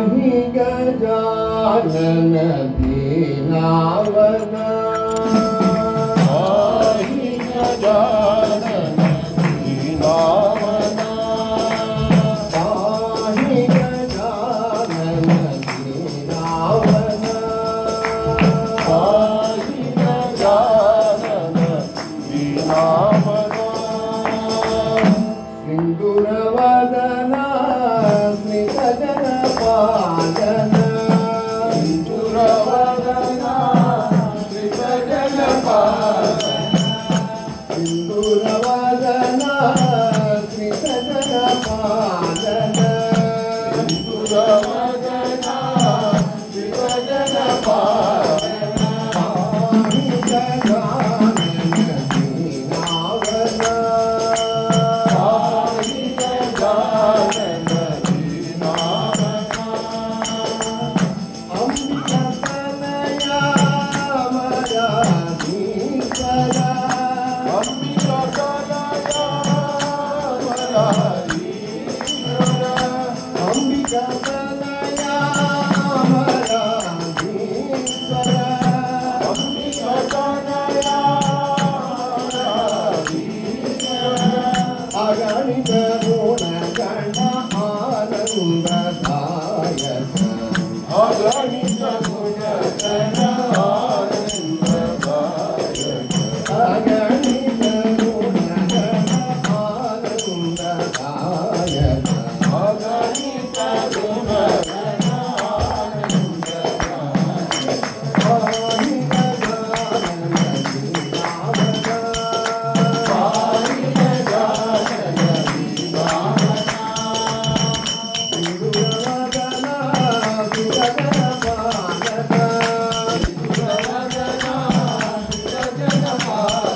पाहि गजानन दीनावन Father. आनन्ददायक 아.